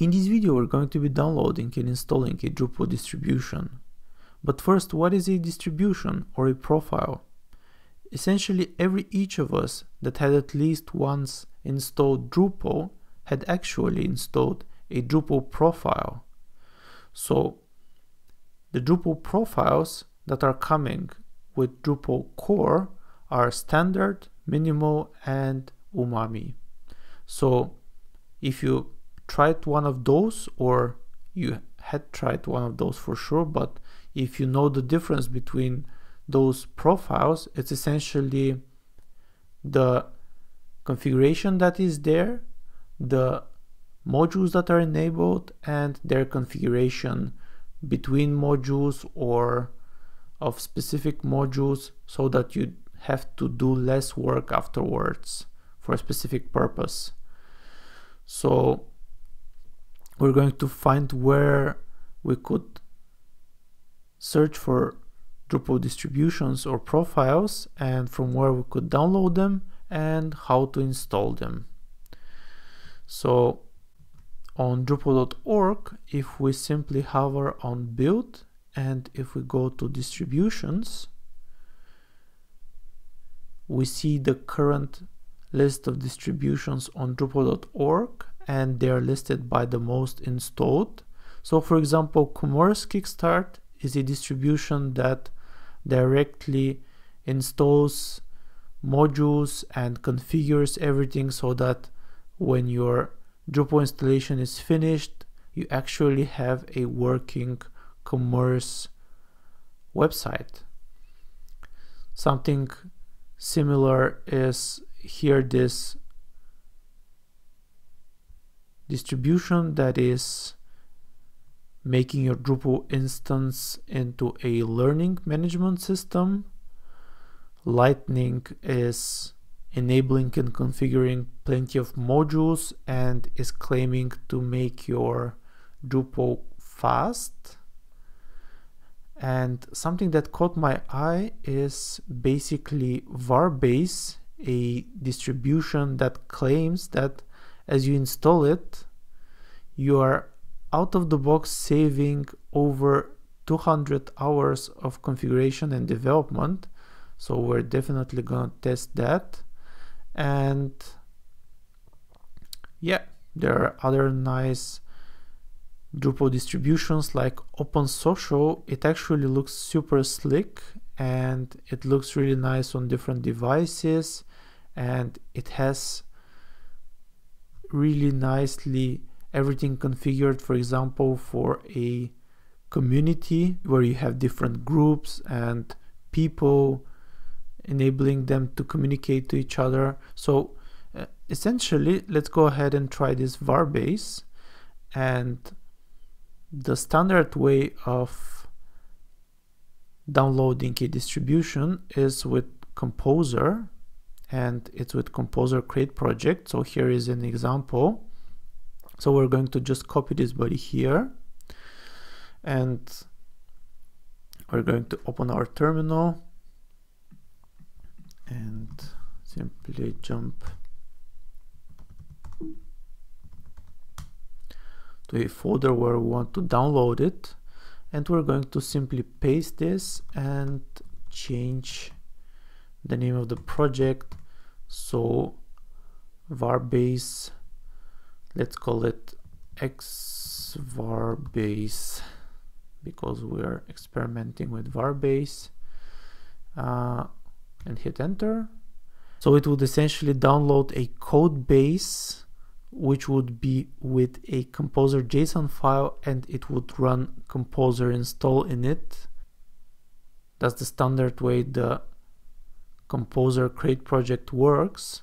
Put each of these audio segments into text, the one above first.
In this video we're going to be downloading and installing a Drupal distribution. But first, what is a distribution or a profile? Essentially every each of us that had at least once installed Drupal had actually installed a Drupal profile. So the Drupal profiles that are coming with Drupal core are standard, minimal and umami. So if you tried one of those or you had tried one of those for sure, but if you know the difference between those profiles, it's essentially the configuration that is there, the modules that are enabled and their configuration between modules or of specific modules so that you have to do less work afterwards for a specific purpose. So we're going to find where we could search for Drupal distributions or profiles and from where we could download them and how to install them. So on Drupal.org, if we simply hover on build and if we go to distributions, we see the current list of distributions on Drupal.org and they are listed by the most installed. So for example, Commerce Kickstart is a distribution that directly installs modules and configures everything so that when your Drupal installation is finished, you actually have a working commerce website. Something similar is here this distribution that is making your Drupal instance into a learning management system. Lightning is enabling and configuring plenty of modules and is claiming to make your Drupal fast. And something that caught my eye is basically Varbase, a distribution that claims that as you install it, you are out of the box saving over 200 hours of configuration and development. So we're definitely gonna test that. And yeah, there are other nice Drupal distributions like OpenSocial. It actually looks super slick and it looks really nice on different devices and it has really nicely everything configured for example for a community where you have different groups and people enabling them to communicate to each other. So uh, essentially let's go ahead and try this Varbase. And the standard way of downloading a distribution is with composer and it's with composer create project. So here is an example. So we're going to just copy this body here and we're going to open our terminal and simply jump to a folder where we want to download it. And we're going to simply paste this and change the name of the project so Varbase let's call it x Varbase because we're experimenting with varbase uh, and hit enter. So it would essentially download a code base which would be with a composer json file and it would run composer install in it that's the standard way the composer create project works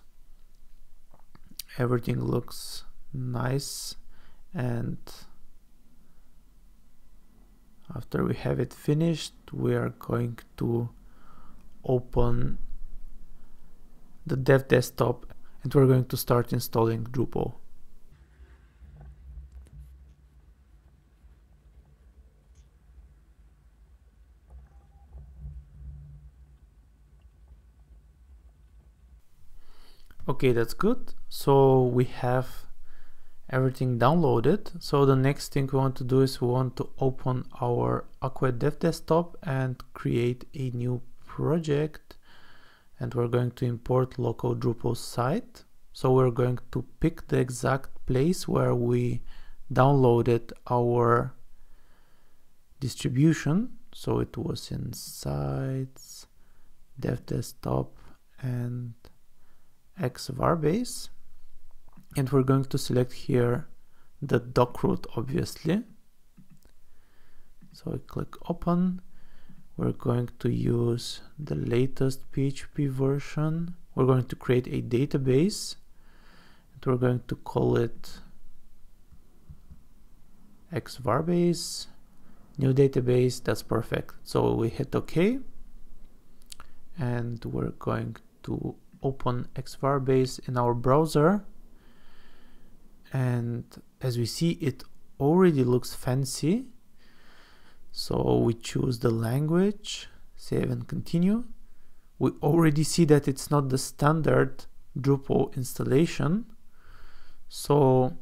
everything looks nice and after we have it finished we are going to open the dev desktop and we're going to start installing Drupal. Okay, that's good. So we have everything downloaded. So the next thing we want to do is we want to open our Acquia Dev Desktop and create a new project. And we're going to import local Drupal site. So we're going to pick the exact place where we downloaded our distribution. So it was in sites, dev desktop and xvarbase and we're going to select here the doc root obviously. So I click open. We're going to use the latest PHP version. We're going to create a database and we're going to call it xvarbase new database that's perfect. So we hit ok and we're going to open xvarbase in our browser and as we see it already looks fancy so we choose the language save and continue we already see that it's not the standard Drupal installation so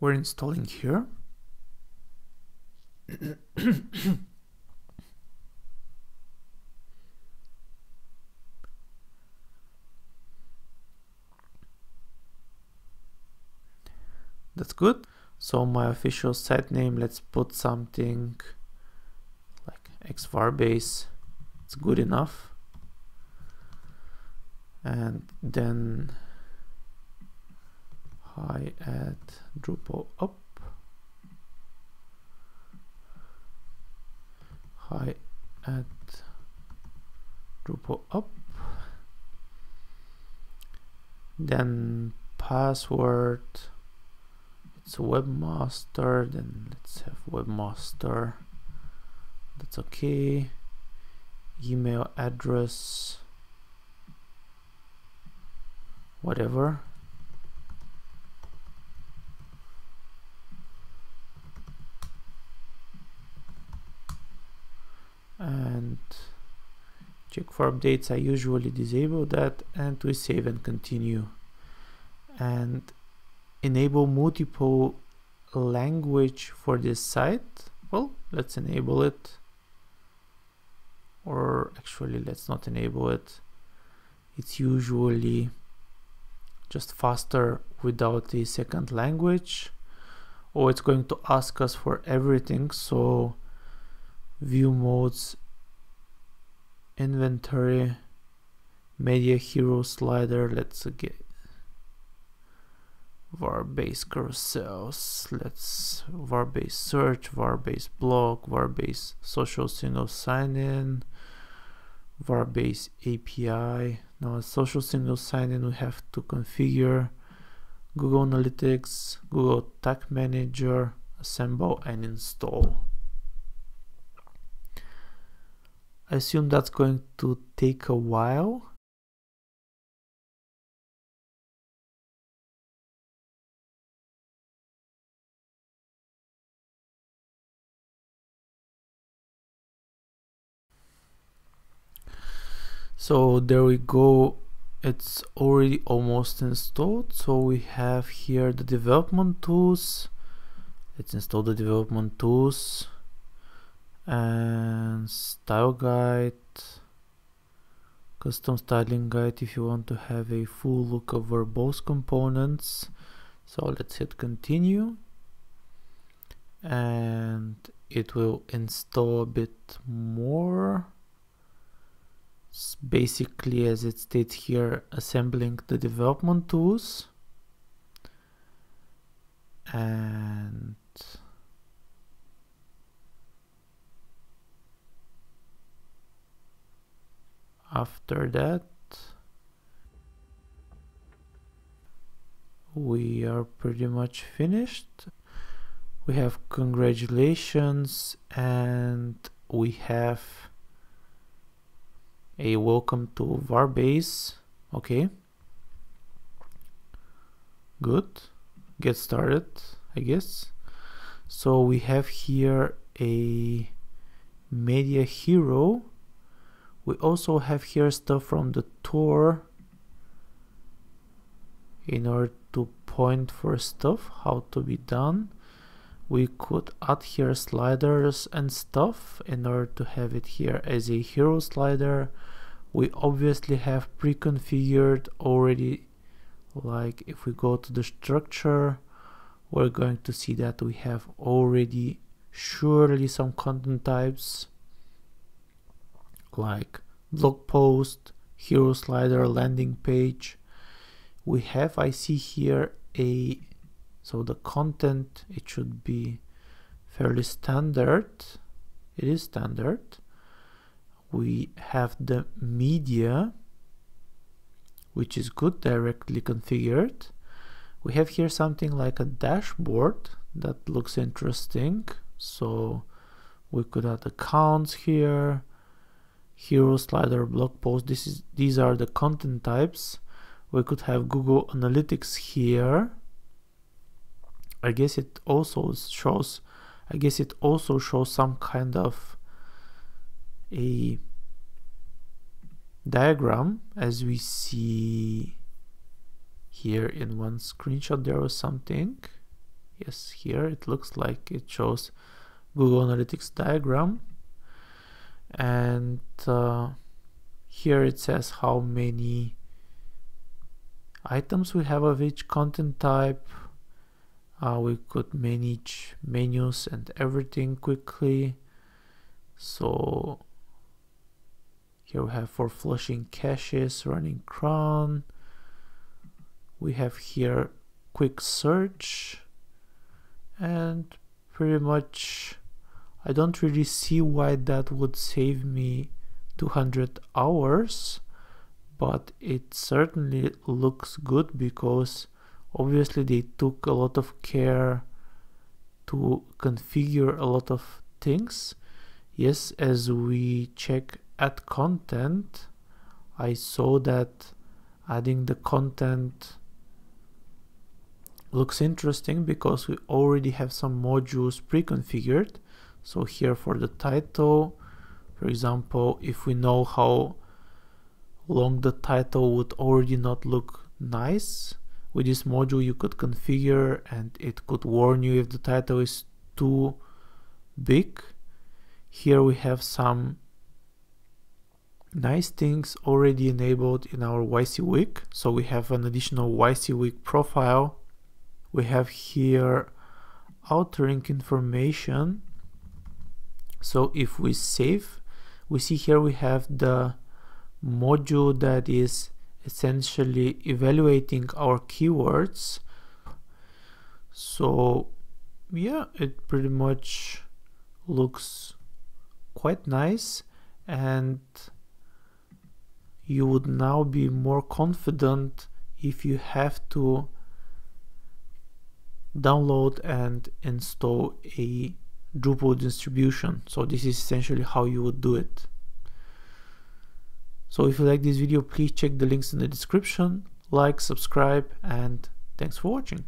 we're installing here that's good. So my official site name let's put something like xvarbase it's good enough. And then hi at Drupal up. Hi at Drupal up. Then password it's webmaster then let's have webmaster. That's okay. Email address. Whatever. And check for updates. I usually disable that and we save and continue. And enable multiple language for this site? Well let's enable it. Or actually let's not enable it. It's usually just faster without the second language. Or it's going to ask us for everything. So view modes inventory media hero slider let's get Varbase carousels let's Varbase search Varbase blog Varbase social single sign-in Varbase API now social single sign-in we have to configure Google Analytics Google Tag Manager assemble and install. I assume that's going to take a while so there we go. It's already almost installed. So we have here the development tools. Let's install the development tools. And style guide. Custom styling guide if you want to have a full look over both components. So let's hit continue. And it will install a bit more basically as it states here assembling the development tools. And after that we are pretty much finished. We have congratulations and we have a welcome to Varbase. Okay. Good. Get started, I guess. So we have here a media hero. We also have here stuff from the tour in order to point for stuff how to be done we could add here sliders and stuff in order to have it here as a hero slider. We obviously have pre-configured already like if we go to the structure we're going to see that we have already surely some content types like blog post hero slider landing page. We have I see here a so the content it should be fairly standard. It is standard. We have the media which is good directly configured. We have here something like a dashboard that looks interesting. So we could add accounts here hero slider blog post. This is these are the content types. We could have google analytics here I guess it also shows I guess it also shows some kind of a diagram as we see here in one screenshot there was something. Yes here it looks like it shows Google Analytics diagram. And uh, here it says how many items we have of each content type uh, we could manage menus and everything quickly. So here we have for flushing caches running cron. We have here quick search. And pretty much I don't really see why that would save me 200 hours but it certainly looks good because obviously they took a lot of care to configure a lot of things. Yes as we check add content I saw that adding the content looks interesting because we already have some modules pre-configured. So here for the title for example if we know how long the title would already not look nice with this module you could configure and it could warn you if the title is too big. Here we have some nice things already enabled in our YC so we have an additional YC profile. We have here outer link information. So if we save we see here we have the module that is essentially evaluating our keywords. So yeah it pretty much looks quite nice and you would now be more confident if you have to download and install a Drupal distribution. So this is essentially how you would do it so if you like this video, please check the links in the description, like, subscribe, and thanks for watching.